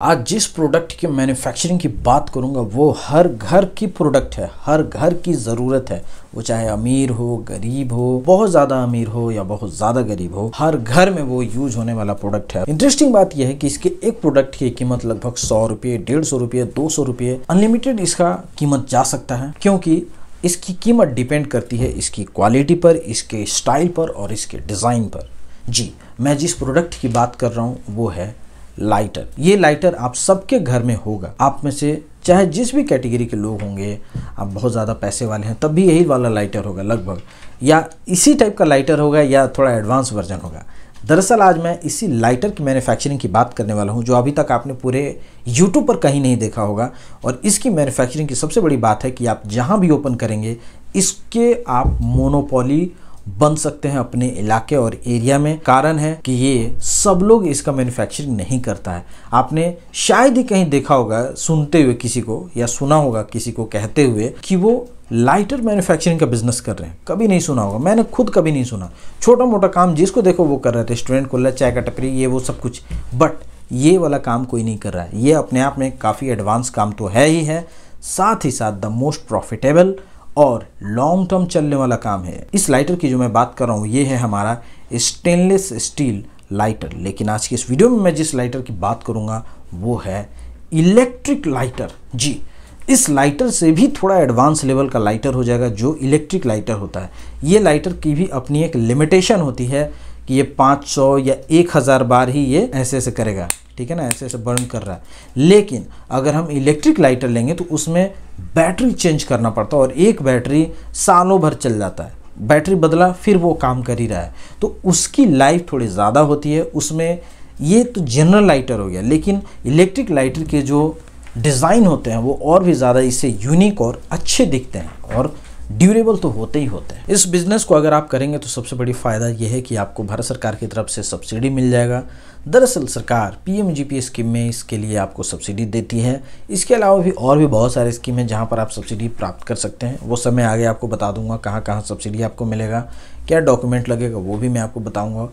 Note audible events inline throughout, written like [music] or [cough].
आज जिस प्रोडक्ट की मैन्युफैक्चरिंग की बात करूँगा, वो हर घर की प्रोडक्ट है, हर घर की ज़रूरत है। वो चाहे अमीर हो, गरीब हो, बहुत ज़्यादा अमीर हो या बहुत ज़्यादा गरीब हो, हर घर में वो यूज़ होने वाला प्रोडक्ट है। इंटरेस्टिंग बात यह है कि इसके एक प्रोडक्ट की कीमत लगभग सौ रुपये, डेढ़ सौ रुपये, दो सौ रुपये अनलिमिटेड इसका कीमत जा सकता है, क्योंकि इसकी कीमत डिपेंड करती है इसकी क्वालिटी पर, इसके स्टाइल पर और इसके डिज़ाइन पर। जी, मैं जिस प्रोडक्ट की बात कर रहा हूँ, वो है लाइटर। ये लाइटर आप सबके घर में होगा। आप में से चाहे जिस भी कैटेगरी के लोग होंगे, आप बहुत ज़्यादा पैसे वाले हैं, तब भी यही वाला लाइटर होगा लगभग। या इसी टाइप का लाइटर होगा या थोड़ा एडवांस वर्जन होगा। दरअसल आज मैं इसी लाइटर की मैन्युफैक्चरिंग की बात करने वाला हूँ, जो अभी तक आपने पूरे यूट्यूब पर कहीं नहीं देखा होगा। और इसकी मैन्युफैक्चरिंग की सबसे बड़ी बात है कि आप जहाँ भी ओपन करेंगे, इसके आप मोनोपोली बन सकते हैं अपने इलाके और एरिया में। कारण है कि ये सब लोग इसका मैन्युफैक्चरिंग नहीं करता है। आपने शायद ही कहीं देखा होगा, सुनते हुए किसी को या सुना होगा, किसी को कहते हुए कि वो लाइटर मैन्युफैक्चरिंग का बिज़नेस कर रहे हैं। कभी नहीं सुना होगा। मैंने खुद कभी नहीं सुना। छोटा मोटा काम जिसको देखो वो कर रहे थे। रेस्टोरेंट खोल रहा चाय का टपरी, ये वो सब कुछ। बट ये वाला काम कोई नहीं कर रहा है। ये अपने आप में काफ़ी एडवांस काम तो है ही है। साथ ही साथ द मोस्ट प्रॉफिटेबल और लॉन्ग टर्म चलने वाला काम है। इस लाइटर की जो मैं बात कर रहा हूँ, ये है हमारा स्टेनलेस स्टील लाइटर लेकिन आज की इस वीडियो में मैं जिस लाइटर की बात करूँगा, वो है इलेक्ट्रिक लाइटर जी, इस लाइटर से भी थोड़ा एडवांस लेवल का लाइटर हो जाएगा, जो इलेक्ट्रिक लाइटर होता है। ये लाइटर की भी अपनी एक लिमिटेशन होती है कि ये 500 या 1000 बार ही ये ऐसे ऐसे करेगा, ठीक है ना? ऐसे ऐसे बर्न कर रहा है। लेकिन अगर हम इलेक्ट्रिक लाइटर लेंगे तो उसमें बैटरी चेंज करना पड़ता है और एक बैटरी सालों भर चल जाता है। बैटरी बदला, फिर वो काम कर ही रहा है। तो उसकी लाइफ थोड़ी ज़्यादा होती है। उसमें ये तो जनरल लाइटर हो गया, लेकिन इलेक्ट्रिक लाइटर के जो डिज़ाइन होते हैं वो और भी ज़्यादा इससे यूनिक और अच्छे दिखते हैं। और ड्यूरेबल तो होते ही होते हैं। इस बिज़नेस को अगर आप करेंगे तो सबसे बड़ी फ़ायदा यह है कि आपको भारत सरकार की तरफ़ से सब्सिडी मिल जाएगा। दरअसल सरकार पीएमजीपी स्कीम में इसके लिए आपको सब्सिडी देती है। इसके अलावा भी और भी बहुत सारे स्कीम हैं जहाँ पर आप सब्सिडी प्राप्त कर सकते हैं। वो मैं आगे आपको बता दूँगा कहाँ कहाँ सब्सिडी आपको मिलेगा, क्या डॉक्यूमेंट लगेगा वो भी मैं आपको बताऊँगा।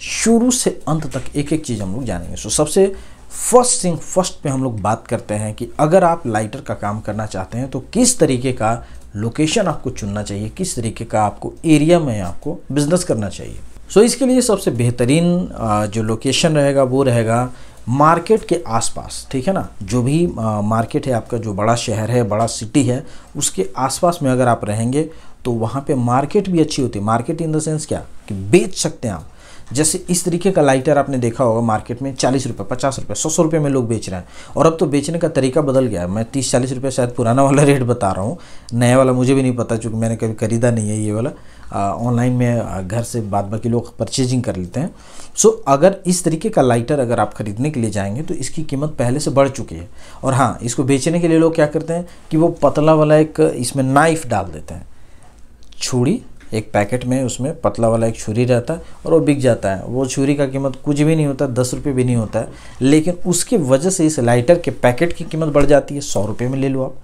शुरू से अंत तक एक एक चीज़ हम लोग जानेंगे। सो सबसे फ़र्स्ट थिंग फ़र्स्ट पे हम लोग बात करते हैं कि अगर आप लाइटर का काम करना चाहते हैं तो किस तरीके का लोकेशन आपको चुनना चाहिए किस तरीके का आपको एरिया में आपको बिज़नेस करना चाहिए। सो so, इसके लिए सबसे बेहतरीन जो लोकेशन रहेगा वो रहेगा मार्केट के आसपास ठीक है ना? जो भी मार्केट है आपका जो बड़ा शहर है बड़ा सिटी है उसके आसपास में अगर आप रहेंगे तो वहाँ पे मार्केट भी अच्छी होती है। मार्केट इन द सेंस क्या? कि बेच सकते हैं आप। जैसे इस तरीके का लाइटर आपने देखा होगा मार्केट में चालीस रुपये पचास रुपये सौ सौ रुपये में लोग बेच रहे हैं। और अब तो बेचने का तरीका बदल गया है। मैं तीस, चालीस रुपये शायद पुराना वाला [laughs] रेट बता रहा हूँ। नया वाला मुझे भी नहीं पता, चूँकि मैंने कभी खरीदा नहीं है ये वाला। ऑनलाइन में घर से बाद बाकी लोग परचेजिंग कर लेते हैं। सो अगर इस तरीके का लाइटर अगर आप ख़रीदने के लिए जाएँगे तो इसकी कीमत पहले से बढ़ चुकी है। और हाँ इसको बेचने के लिए लोग क्या करते हैं कि वो पतला वाला एक, इसमें नाइफ डाल देते हैं। छुरी एक पैकेट में उसमें पतला वाला एक छुरी रहता है और वो बिक जाता है। वो छुरी का कीमत कुछ भी नहीं होता, दस रुपये भी नहीं होता है। लेकिन उसकी वजह से इस लाइटर के पैकेट की कीमत बढ़ जाती है। सौ रुपये में ले लो आप,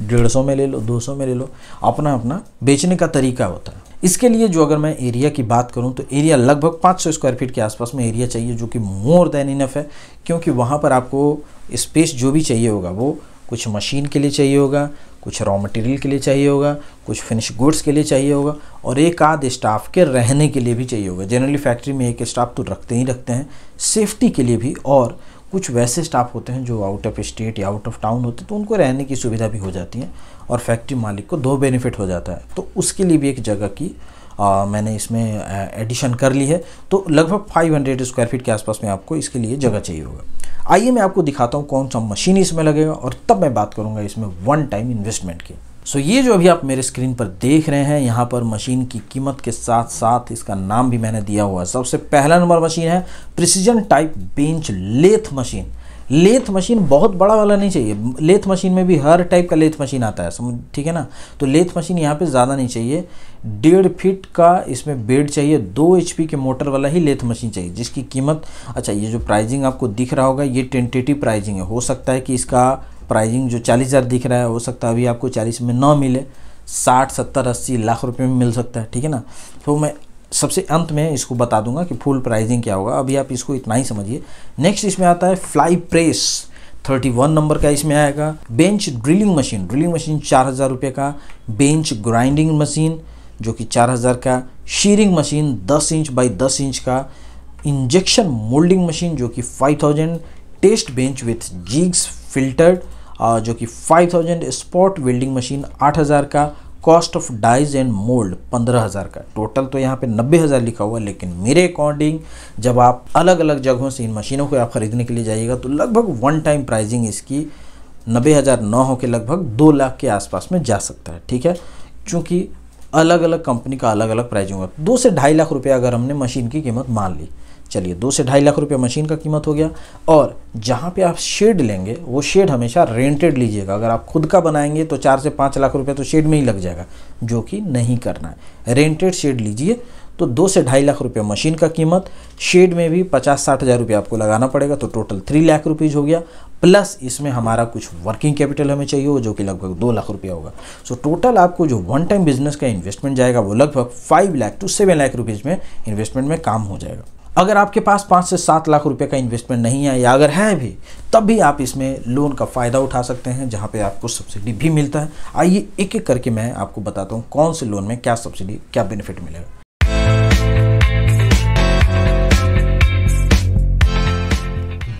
डेढ़ सौ में ले लो, दो सौ में ले लो। अपना अपना बेचने का तरीका होता है। इसके लिए जो अगर मैं एरिया की बात करूँ तो एरिया लगभग 500 स्क्वायर फीट के आसपास में एरिया चाहिए, जो कि मोर देन इनफ है। क्योंकि वहाँ पर आपको स्पेस जो भी चाहिए होगा, वो कुछ मशीन के लिए चाहिए होगा कुछ रॉ मटेरियल के लिए चाहिए होगा, कुछ फिनिश गुड्स के लिए चाहिए होगा और एक आध स्टाफ के रहने के लिए भी चाहिए होगा। जनरली फैक्ट्री में एक स्टाफ तो रखते ही रखते हैं। सेफ्टी के लिए भी और कुछ वैसे स्टाफ होते हैं जो आउट ऑफ़ स्टेट या आउट ऑफ़ टाउन होते हैं तो उनको रहने की सुविधा भी हो जाती है और फैक्ट्री मालिक को दो बेनिफिट हो जाता है। तो उसके लिए भी एक जगह की आ, मैंने इसमें एडिशन कर ली है। तो लगभग 500 स्क्वायर फीट के आसपास में आपको इसके लिए जगह चाहिए होगा। आइए मैं आपको दिखाता हूँ कौन सा मशीन इसमें लगेगा और तब मैं बात करूँगा इसमें वन टाइम इन्वेस्टमेंट की। सो so, ये जो अभी आप मेरे स्क्रीन पर देख रहे हैं यहाँ पर मशीन की कीमत के साथ साथ इसका नाम भी मैंने दिया हुआ है। सबसे पहला नंबर मशीन है precision type bench lathe machine lathe machine बहुत बड़ा वाला नहीं चाहिए। लेथ मशीन में भी हर टाइप का लेथ मशीन आता है, समझ, ठीक है ना? तो लेथ मशीन यहाँ पे ज़्यादा नहीं चाहिए। डेढ़ फीट का इसमें बेड चाहिए, दो एच के मोटर वाला ही लेथ मशीन चाहिए, जिसकी कीमत अच्छा ये जो प्राइजिंग आपको दिख रहा होगा, ये टेंटेटिव प्राइजिंग है। हो सकता है कि इसका प्राइजिंग जो चालीस हज़ार दिख रहा है, हो सकता है अभी आपको चालीस में ना मिले। साठ, सत्तर, अस्सी लाख रुपए में मिल सकता है, ठीक है ना? तो मैं सबसे अंत में इसको बता दूँगा कि फुल प्राइजिंग क्या होगा। अभी आप इसको इतना ही समझिए। नेक्स्ट इसमें आता है fly press thirty one number का इसमें आएगा। Bench drilling machine drilling machine चार हज़ार रुपये का। बेंच ग्राइंडिंग मशीन जो कि चार हज़ार का। शीरिंग मशीन दस इंच बाई दस इंच का। इंजेक्शन मोल्डिंग मशीन जो कि five thousand test bench with jigs filtered जो कि five thousand spot welding machine आठ हज़ार का। Cost of dies and mould पंद्रह हज़ार का। टोटल तो यहाँ पे नब्बे हज़ार लिखा हुआ है, लेकिन मेरे अकॉर्डिंग जब आप अलग अलग जगहों से इन मशीनों को आप ख़रीदने के लिए जाइएगा तो लगभग वन टाइम प्राइजिंग इसकी नब्बे हज़ार नौ हो के लगभग दो लाख के आसपास में जा सकता है, ठीक है? क्योंकि अलग अलग कंपनी का अलग अलग प्राइजिंग होगा। दो से ढाई लाख रुपये अगर हमने मशीन की कीमत मान ली। चलिए, दो से ढाई लाख रुपये मशीन का कीमत हो गया। और जहाँ पे आप शेड लेंगे, वो शेड हमेशा रेंटेड लीजिएगा। अगर आप खुद का बनाएँगे तो चार से पाँच लाख रुपये तो शेड में ही लग जाएगा, जो कि नहीं करना है। रेंटेड शेड लीजिए तो दो से ढाई लाख रुपये मशीन का कीमत। शेड में भी पचास साठ हज़ार रुपये आपको लगाना पड़ेगा तो टोटल थ्री लाख रुपीज़ हो गया। प्लस इसमें हमारा कुछ वर्किंग कैपिटल हमें चाहिए हो जो कि लगभग दो लाख रुपया होगा। सो so, टोटल आपको जो वन टाइम बिज़नेस का इन्वेस्टमेंट जाएगा वो लगभग five lakh to seven lakh rupees में इन्वेस्टमेंट में काम हो जाएगा। अगर आपके पास पाँच से सात लाख रुपए का इन्वेस्टमेंट नहीं है या अगर है भी तब भी आप इसमें लोन का फ़ायदा उठा सकते हैं जहाँ पे आपको सब्सिडी भी मिलता है। आइए एक एक करके मैं आपको बताता हूँ कौन से लोन में क्या सब्सिडी क्या बेनिफिट मिलेगा।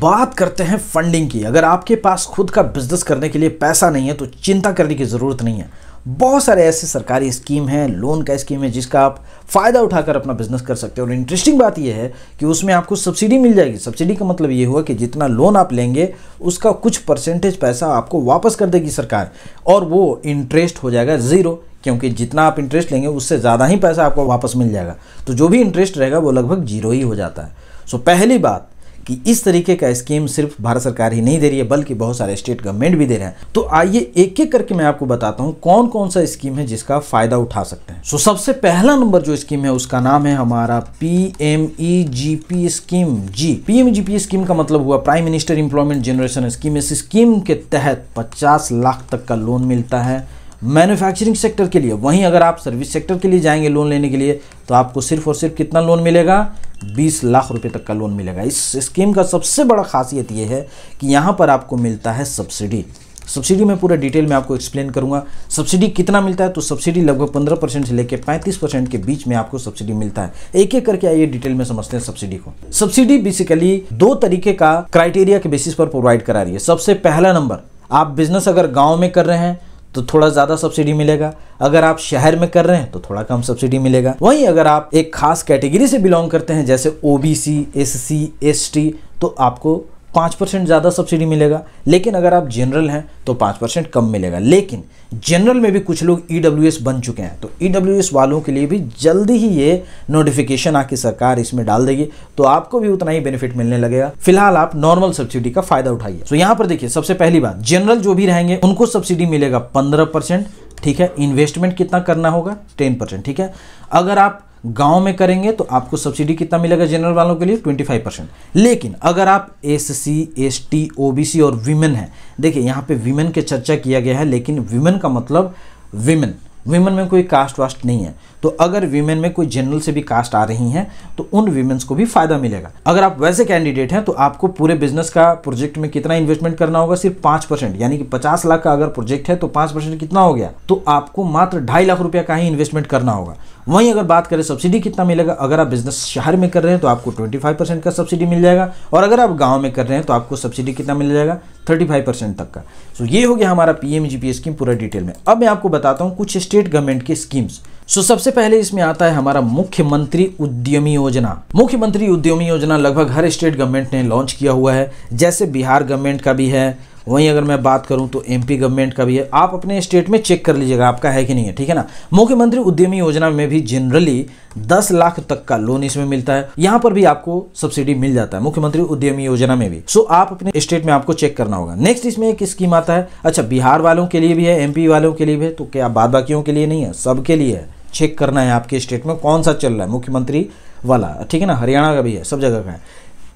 बात करते हैं फंडिंग की। अगर आपके पास खुद का बिज़नेस करने के लिए पैसा नहीं है तो चिंता करने की ज़रूरत नहीं है। बहुत सारे ऐसे सरकारी स्कीम हैं लोन का स्कीम है, जिसका आप फ़ायदा उठाकर अपना बिज़नेस कर सकते हैं। और इंटरेस्टिंग बात यह है कि उसमें आपको सब्सिडी मिल जाएगी। सब्सिडी का मतलब ये हुआ कि जितना लोन आप लेंगे, उसका कुछ परसेंटेज पैसा आपको वापस कर देगी सरकार। और वो इंटरेस्ट हो जाएगा ज़ीरो क्योंकि जितना आप इंटरेस्ट लेंगे, उससे ज़्यादा ही पैसा आपको वापस मिल जाएगा। तो जो भी इंटरेस्ट रहेगा, वो लगभग ज़ीरो ही हो जाता है। सो पहली बात कि इस तरीके का स्कीम सिर्फ़ भारत सरकार ही नहीं दे रही है बल्कि बहुत सारे स्टेट गवर्नमेंट भी दे रहे हैं। तो आइए एक एक करके मैं आपको बताता हूँ कौन कौन सा स्कीम है जिसका फ़ायदा उठा सकते हैं। सो so, सबसे पहला नंबर जो स्कीम है उसका नाम है हमारा P M E G P scheme. G P M G P scheme का मतलब हुआ prime minister employment generation scheme इस स्कीम के तहत पचास लाख तक का लोन मिलता है मैन्युफैक्चरिंग सेक्टर के लिए। वहीं अगर आप सर्विस सेक्टर के लिए जाएँगे लोन लेने के लिए तो आपको सिर्फ़ और सिर्फ़ कितना लोन मिलेगा? 20 लाख रुपए तक का लोन मिलेगा। इस स्कीम का सबसे बड़ा खासियत यह है कि यहाँ पर आपको मिलता है सब्सिडी सब्सिडी में पूरा डिटेल में आपको एक्सप्लेन करूँगा। सब्सिडी कितना मिलता है? तो सब्सिडी लगभग 15 परसेंट से लेकर 35 परसेंट के बीच में आपको सब्सिडी मिलता है। एक एक करके आइए डिटेल में समझते हैं सब्सिडी को। सब्सिडी बेसिकली दो तरीके का क्राइटेरिया के बेसिस पर प्रोवाइड करा रही है। सबसे पहला नंबर आप बिज़नेस अगर गाँव में कर रहे हैं तो थोड़ा ज़्यादा सब्सिडी मिलेगा। अगर आप शहर में कर रहे हैं तो थोड़ा कम सब्सिडी मिलेगा। वहीं अगर आप एक खास कैटेगरी से बिलोंग करते हैं, जैसे ओबीसी, एससी, एसटी तो आपको पाँच परसेंट ज़्यादा सब्सिडी मिलेगा, लेकिन अगर आप जनरल हैं तो पाँच परसेंट कम मिलेगा। लेकिन जनरल में भी कुछ लोग ई e बन चुके हैं तो ई e वालों के लिए भी जल्दी ही ये नोटिफिकेशन आके सरकार इसमें डाल देगी। तो आपको भी उतना ही बेनिफिट मिलने लगेगा। फ़िलहाल आप नॉर्मल सब्सिडी का फ़ायदा उठाइए। तो यहाँ पर देखिए, सबसे पहली बात जनरल जो भी रहेंगे, उनको सब्सिडी मिलेगा पंद्रह ठीक है? इन्वेस्टमेंट कितना करना होगा? टेन परसेंट, ठीक है? अगर आप गाँव में करेंगे तो आपको सब्सिडी कितना मिलेगा जनरल वालों के लिए? 25 परसेंट लेकिन अगर आप S C S T O B C और विमेन हैं, देखिए यहाँ पे विमेन के चर्चा किया गया है, लेकिन विमेन का मतलब विमेन विमेन में कोई कास्ट वास्ट नहीं है। तो अगर वीमेन में कोई जनरल से भी कास्ट आ रही हैं तो उन वीमेंस को भी फ़ायदा मिलेगा। अगर आप वैसे कैंडिडेट हैं तो आपको पूरे बिज़नेस का प्रोजेक्ट में कितना इन्वेस्टमेंट करना होगा? सिर्फ़ पाँच परसेंट। यानी कि पचास लाख का अगर प्रोजेक्ट है तो पाँच परसेंट कितना हो गया? तो आपको मात्र ढाई लाख रुपया का ही इन्वेस्टमेंट करना होगा। वहीं अगर बात करें सब्सिडी कितना मिलेगा? अगर आप बिज़नेस शहर में कर रहे हैं तो आपको 25 परसेंट का सब्सिडी मिल जाएगा। और अगर आप गाँव में कर रहे हैं तो आपको सब्सिडी कितना मिल जाएगा? 35 परसेंट तक का। सो so, ये हो गया हमारा पी एम स्कीम पूरा डिटेल में। अब मैं आपको बताता हूँ कुछ स्टेट गवर्नमेंट के स्कीम्स सो so, सबसे पहले इसमें आता है हमारा मुख्यमंत्री उद्यमी योजना। मुख्यमंत्री उद्यमी योजना लगभग हर स्टेट गवर्नमेंट ने लॉन्च किया हुआ है। जैसे बिहार गवर्नमेंट का भी है वहीं अगर मैं बात करूँ तो एमपी गवर्नमेंट का भी है। आप अपने स्टेट में चेक कर लीजिएगा, आपका है कि नहीं है, ठीक है ना? मुख्यमंत्री उद्यमी योजना में भी जनरली 10 लाख तक का लोन इसमें मिलता है। यहाँ पर भी आपको सब्सिडी मिल जाता है, मुख्यमंत्री उद्यमी योजना में भी। सो आप अपने स्टेट में आपको चेक करना होगा। नेक्स्ट इसमें एक स्कीम आता है। अच्छा बिहार वालों के लिए भी है एमपी वालों के लिए भी है तो क्या बाद बाकियों के लिए नहीं है? सबके लिए है। चेक करना है आपके स्टेट में कौन सा चल रहा है, मुख्यमंत्री वाला, ठीक है ना? हरियाणा का भी है, सब जगह का है।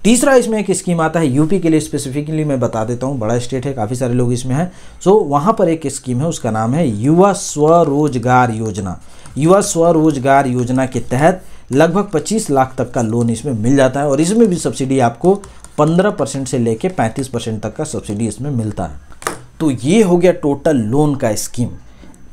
तीसरा इसमें एक स्कीम आता है, यूपी के लिए स्पेसिफिकली मैं बता देता हूँ, बड़ा स्टेट है, काफ़ी सारे लोग इसमें हैं। सो वहाँ पर एक स्कीम है, उसका नाम है युवा स्वरोजगार योजना। युवा स्वरोजगार योजना के तहत लगभग 25 लाख तक का लोन इसमें मिल जाता है और इसमें भी सब्सिडी आपको पंद्रह परसेंट से लेके पैंतीस परसेंट तक का सब्सिडी इसमें मिलता है। तो ये हो गया टोटल लोन का स्कीम।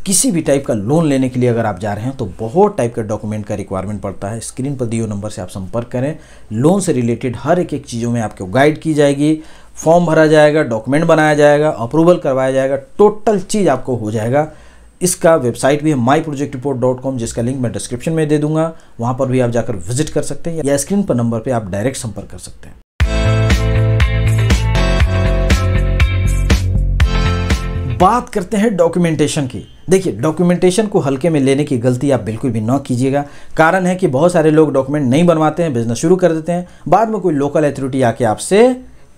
किसी भी टाइप का लोन लेने के लिए अगर आप जा रहे हैं तो बहुत टाइप का डॉक्यूमेंट का रिक्वायरमेंट पड़ता है। स्क्रीन पर दिए नंबर से आप संपर्क करें। लोन से रिलेटेड हर एक एक चीज़ों में आपको गाइड की जाएगी। फॉर्म भरा जाएगा डॉक्यूमेंट बनाया जाएगा अप्रूवल करवाया जाएगा टोटल चीज़ आपको हो जाएगा। इसका वेबसाइट भी है my project report dot com जिसका लिंक मैं डिस्क्रिप्शन में दे दूँगा। वहाँ पर भी आप जाकर विज़िट कर सकते हैं या स्क्रीन पर नंबर पर आप डायरेक्ट संपर्क कर सकते हैं। बात करते हैं डॉक्यूमेंटेशन की। देखिए डॉक्यूमेंटेशन को हल्के में लेने की गलती आप बिल्कुल भी न कीजिएगा। कारण है कि बहुत सारे लोग डॉक्यूमेंट नहीं बनवाते हैं बिज़नेस शुरू कर देते हैं। बाद में कोई लोकल अथॉरिटी आके आपसे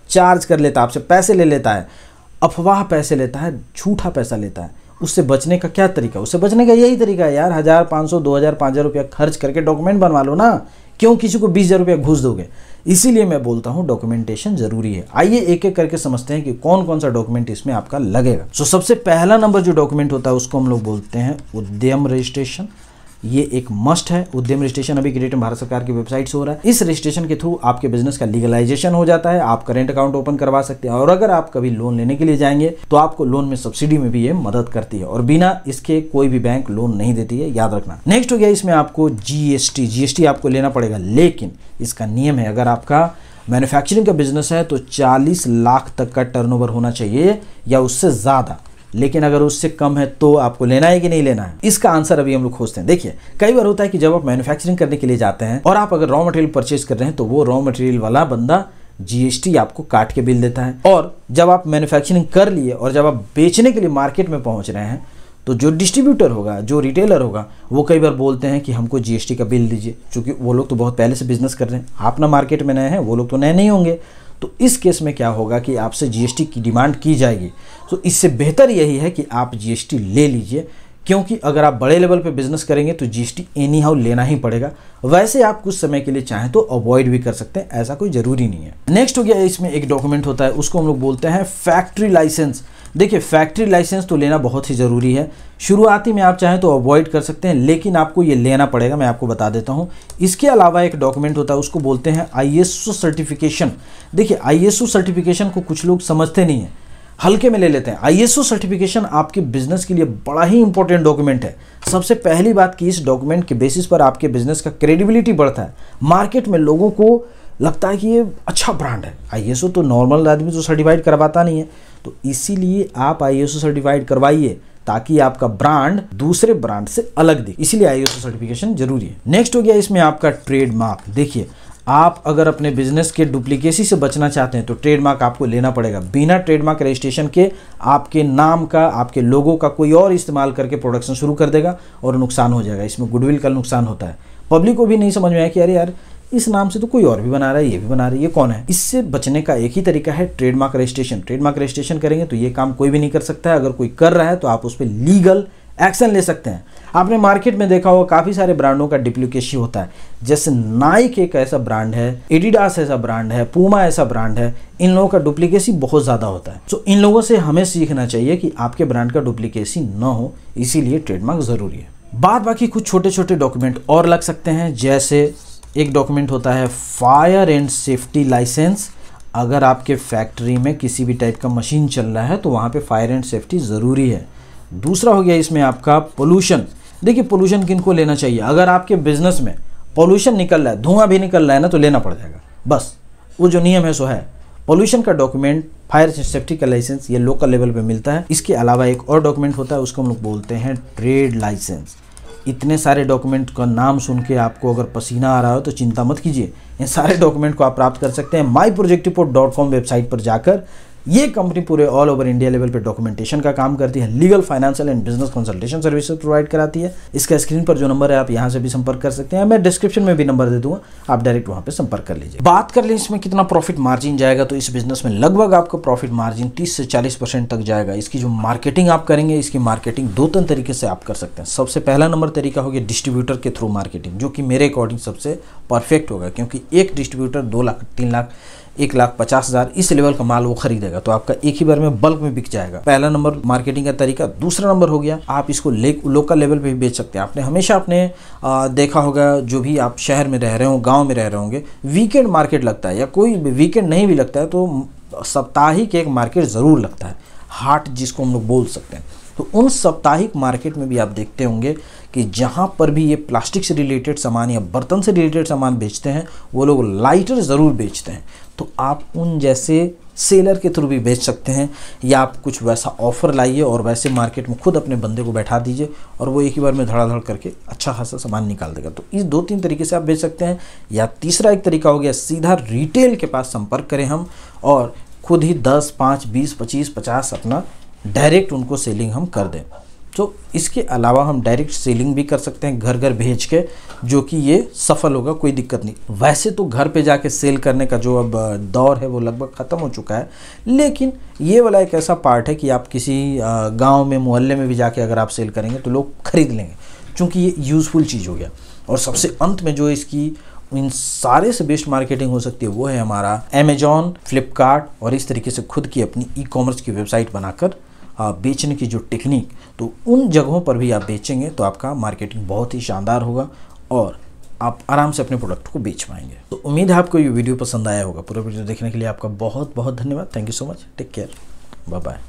चार्ज कर लेता है, आपसे पैसे ले लेता है। अफवाह पैसे लेता है, झूठा पैसा लेता है। उससे बचने का क्या तरीका? उससे बचने का यही तरीका है, यार, हज़ार पाँच सौ, दो हज़ार, पाँच हज़ार रुपया खर्च करके डॉक्यूमेंट बनवा लो ना। क्यों किसी को बीस हज़ार रुपया घूस दोगे? इसीलिए मैं बोलता हूँ डॉक्यूमेंटेशन ज़रूरी है। आइए एक एक करके समझते हैं कि कौन कौन सा डॉक्यूमेंट इसमें आपका लगेगा। सो so, सबसे पहला नंबर जो डॉक्यूमेंट होता है उसको हम लोग बोलते हैं उद्यम रजिस्ट्रेशन ये एक मस्ट है। उद्यम रजिस्ट्रेशन अभी की डेट में भारत सरकार की वेबसाइट से हो रहा है। इस रजिस्ट्रेशन के थ्रू आपके बिज़नेस का लीगलाइजेशन हो जाता है। आप करेंट अकाउंट ओपन करवा सकते हैं। और अगर आप कभी लोन लेने के लिए जाएँगे तो आपको लोन में सब्सिडी में भी ये मदद करती है। और बिना इसके कोई भी बैंक लोन नहीं देती है। याद रखना। नेक्स्ट हो गया इसमें आपको जीएसटी जीएसटी आपको लेना पड़ेगा। लेकिन इसका नियम है, अगर आपका मैन्युफैक्चरिंग का बिज़नेस है तो 40 लाख तक का टर्नओवर होना चाहिए या उससे ज़्यादा। लेकिन अगर उससे कम है तो आपको लेना है कि नहीं लेना है? इसका आंसर अभी हम लोग खोजते हैं। देखिए, कई बार होता है कि जब आप मैन्युफैक्चरिंग करने के लिए जाते हैं और आप अगर रॉ मटेरियल परचेज कर रहे हैं तो वो रॉ मटेरियल वाला बंदा जीएसटी आपको काट के बिल देता है। और जब आप मैन्युफैक्चरिंग कर लिए और जब आप बेचने के लिए मार्केट में पहुँच रहे हैं तो जो डिस्ट्रीब्यूटर होगा, जो रिटेलर होगा, वो कई बार बोलते हैं कि हमको जीएसटी का बिल दीजिए। क्योंकि वो लोग तो बहुत पहले से बिज़नेस कर रहे हैं। आप ना मार्केट में नए हैं, वो लोग तो नए नहीं होंगे। तो इस केस में क्या होगा कि आपसे जीएसटी की डिमांड की जाएगी। तो इससे बेहतर यही है कि आप जीएसटी ले लीजिए। क्योंकि अगर आप बड़े लेवल पे बिज़नेस करेंगे तो जीएसटी एनी हाउ लेना ही पड़ेगा। वैसे आप कुछ समय के लिए चाहें तो अवॉइड भी कर सकते हैं, ऐसा कोई ज़रूरी नहीं है। नेक्स्ट हो गया, इसमें एक डॉक्यूमेंट होता है, उसको हम लोग बोलते हैं फैक्ट्री लाइसेंस देखिए फैक्ट्री लाइसेंस तो लेना बहुत ही ज़रूरी है। शुरुआती में आप चाहें तो अवॉइड कर सकते हैं, लेकिन आपको ये लेना पड़ेगा, मैं आपको बता देता हूँ। इसके अलावा एक डॉक्यूमेंट होता है, उसको बोलते हैं आईएसओ सर्टिफिकेशन देखिए आईएसओ सर्टिफिकेशन को कुछ लोग समझते नहीं हैं। हल्के में ले लेते हैं। आईएसओ सर्टिफिकेशन आपके बिज़नेस के लिए बड़ा ही इंपॉर्टेंट डॉक्यूमेंट है। सबसे पहली बात कि इस डॉक्यूमेंट के बेसिस पर आपके बिज़नेस का क्रेडिबिलिटी बढ़ता है। मार्केट में लोगों को लगता है कि ये अच्छा ब्रांड है। आईएसओ तो नॉर्मल आदमी तो सर्टिफाइड करवाता नहीं है। तो इसीलिए आप आईएसओ सर्टिफाइड करवाइए ताकि आपका ब्रांड दूसरे ब्रांड से अलग दिखे। इसीलिए आईएसओ सर्टिफिकेशन ज़रूरी है। नेक्स्ट हो गया इसमें आपका ट्रेडमार्क देखिए आप अगर अपने बिज़नेस के डुप्लीकेसी से बचना चाहते हैं तो ट्रेडमार्क आपको लेना पड़ेगा। बिना ट्रेडमार्क रजिस्ट्रेशन के आपके नाम का, आपके लोगों का कोई और इस्तेमाल करके प्रोडक्शन शुरू कर देगा और नुकसान हो जाएगा। इसमें गुडविल का नुकसान होता है। पब्लिक को भी नहीं समझ में आया कि अरे यार, इस नाम से तो कोई और भी बना रहा है, ये भी बना रहा है, ये कौन है? इससे बचने का एक ही तरीका है ट्रेडमार्क रजिस्ट्रेशन ट्रेडमार्क रजिस्ट्रेशन करेंगे तो ये काम कोई भी नहीं कर सकता है। अगर कोई कर रहा है तो आप उस पर लीगल एक्शन ले सकते हैं। आपने मार्केट में देखा होगा, काफ़ी सारे ब्रांडों का डिप्लीकेशन होता है। जैसे नाइक एक ऐसा ब्रांड है एडिडास ऐसा ब्रांड है पूमा ऐसा ब्रांड है, इन लोगों का डुप्लीकेसी बहुत ज़्यादा होता है। तो इन लोगों से हमें सीखना चाहिए कि आपके ब्रांड का डुप्लीकेसी न हो, इसीलिए ट्रेडमार्क ज़रूरी है। बाद बाकी कुछ छोटे छोटे डॉक्यूमेंट और लग सकते हैं। जैसे एक डॉक्यूमेंट होता है फायर एंड सेफ्टी लाइसेंस अगर आपके फैक्ट्री में किसी भी टाइप का मशीन चल रहा है तो वहाँ पे फायर एंड सेफ्टी ज़रूरी है। दूसरा हो गया इसमें आपका पोल्यूशन देखिए पोल्यूशन किन को लेना चाहिए? अगर आपके बिज़नेस में पोल्यूशन निकल रहा है, धुआँ भी निकल रहा है ना तो लेना पड़ जाएगा। बस, वो जो नियम है, सो है। पोल्यूशन का डॉक्यूमेंट फायर सेफ्टी का लाइसेंस ये लोकल लेवल पे मिलता है। इसके अलावा एक और डॉक्यूमेंट होता है, उसको हम लोग बोलते हैं ट्रेड लाइसेंस इतने सारे डॉक्यूमेंट का नाम सुन के आपको अगर पसीना आ रहा हो तो चिंता मत कीजिए। इन सारे डॉक्यूमेंट को आप प्राप्त कर सकते हैं। माई वेबसाइट पर जाकर ये कंपनी पूरे ऑल ओवर इंडिया लेवल पे डॉक्यूमेंटेशन का काम करती है legal financial and business consultation services provide कराती है। इसका स्क्रीन पर जो नंबर है, आप यहाँ से भी संपर्क कर सकते हैं। मैं डिस्क्रिप्शन में भी नंबर दे दूँगा, आप डायरेक्ट वहाँ पे संपर्क कर लीजिए बात कर लें इसमें कितना प्रॉफिट मार्जिन जाएगा तो इस बिज़नेस में लगभग आपको प्रॉफिट मार्जिन तीस से चालीस तक जाएगा। इसकी जो मार्केटिंग आप करेंगे, इसकी मार्केटिंग दो तीन तरीके से आप कर सकते हैं। सबसे पहला नंबर तरीका हो गया डिस्ट्रीब्यूटर के थ्रू मार्केटिंग जो कि मेरे अकॉर्डिंग सबसे परफेक्ट होगा, क्योंकि एक डिस्ट्रीब्यूटर दो लाख, तीन लाख एक लाख पचास हज़ार इस लेवल का माल वो खरीदेगा तो आपका एक ही बार में बल्क में बिक जाएगा। पहला नंबर मार्केटिंग का तरीका दूसरा नंबर हो गया आप इसको ले, लोकल लेवल पे भी बेच सकते हैं। आपने हमेशा आपने आ, देखा होगा जो भी आप शहर में रह रहे हो गाँव में रह रहे होंगे वीकेंड मार्केट लगता है या कोई वीकेंड नहीं भी लगता है तो साप्ताहिक एक मार्केट ज़रूर लगता है। हाट जिसको हम लोग बोल सकते हैं। तो उन साप्ताहिक मार्केट में भी आप देखते होंगे कि जहाँ पर भी ये प्लास्टिक से रिलेटेड सामान या बर्तन से रिलेटेड सामान बेचते हैं, वो लोग लाइटर ज़रूर बेचते हैं। तो आप उन जैसे सेलर के थ्रू भी बेच सकते हैं, या आप कुछ वैसा ऑफ़र लाइए और वैसे मार्केट में खुद अपने बंदे को बैठा दीजिए और वो एक ही बार में धड़ाधड़ करके अच्छा खासा सामान निकाल देगा। तो इस दो तीन तरीके से आप बेच सकते हैं, या तीसरा एक तरीका हो गया, सीधा रिटेल के पास संपर्क करें हम और खुद ही दस, पाँच, बीस, पच्चीस, पचास अपना डायरेक्ट उनको सेलिंग हम कर दें। तो इसके अलावा हम डायरेक्ट सेलिंग भी कर सकते हैं घर घर भेज के, जो कि ये सफल होगा, कोई दिक्कत नहीं। वैसे तो घर पे जाके सेल करने का जो अब दौर है, वो लगभग ख़त्म हो चुका है, लेकिन ये वाला एक ऐसा पार्ट है कि आप किसी गाँव में, मोहल्ले में भी जाके अगर आप सेल करेंगे तो लोग खरीद लेंगे, क्योंकि ये यूज़फुल चीज़ हो गया। और सबसे अंत में जो इसकी, इन सारे से बेस्ट मार्केटिंग हो सकती है, वो है हमारा अमेजॉन फ्लिपकार्ट और इस तरीके से खुद की अपनी ई कॉमर्स की वेबसाइट बनाकर बेचने की जो टेक्निक तो उन जगहों पर भी आप बेचेंगे तो आपका मार्केटिंग बहुत ही शानदार होगा और आप आराम से अपने प्रोडक्ट को बेच पाएँगे। तो उम्मीद है आपको ये वीडियो पसंद आया होगा। पूरा वीडियो देखने के लिए आपका बहुत बहुत धन्यवाद। Thank you so much take care bye bye